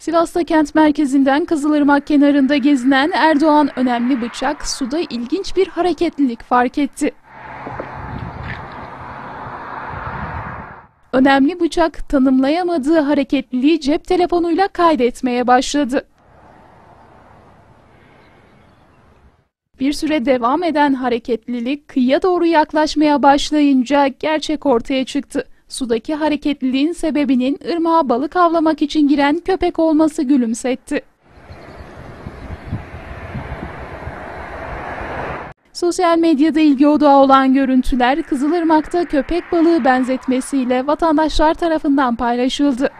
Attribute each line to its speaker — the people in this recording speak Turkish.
Speaker 1: Sivas'ta kent merkezinden Kızılırmak kenarında gezinen Erdoğan önemli bıçak suda ilginç bir hareketlilik fark etti. Önemli bıçak tanımlayamadığı hareketliliği cep telefonuyla kaydetmeye başladı. Bir süre devam eden hareketlilik kıyıya doğru yaklaşmaya başlayınca gerçek ortaya çıktı. Sudaki hareketliliğin sebebinin ırmağa balık avlamak için giren köpek olması gülümsetti. Sosyal medyada ilgi odağı olan görüntüler Kızılırmak'ta köpek balığı benzetmesiyle vatandaşlar tarafından paylaşıldı.